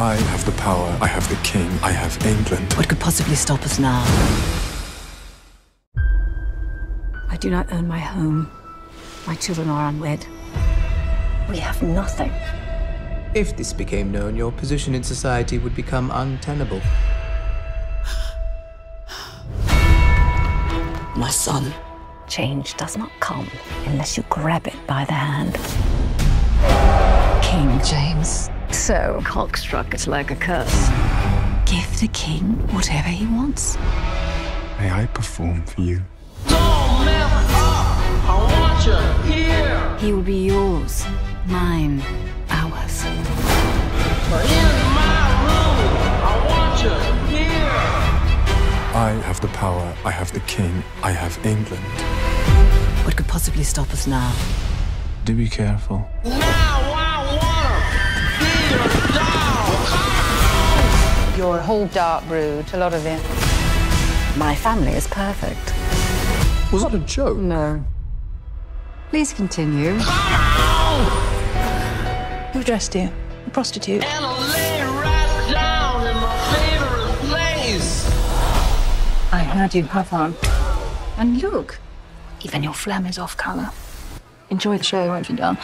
I have the power. I have the king. I have England. What could possibly stop us now? I do not own my home. My children are unwed. We have nothing. If this became known, your position in society would become untenable. My son. Change does not come unless you grab it by the hand. King James. So cockstruck it's like a curse. Give the king whatever he wants. May I perform for you? Don't mess up! I want you here! He will be yours, mine, ours. I have the power. I have the king. I have England. What could possibly stop us now? Do be careful. You're a whole dark brew, a lot of it. My family is perfect. Was that a joke? No. Please continue. Who dressed you? A prostitute? I heard you have on. And look, even your phlegm is off colour. Enjoy the show, won't you, Don?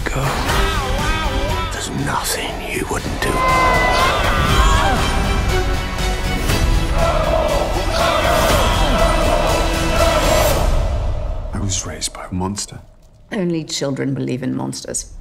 Far go? There's nothing you wouldn't do. I was raised by a monster. Only children believe in monsters.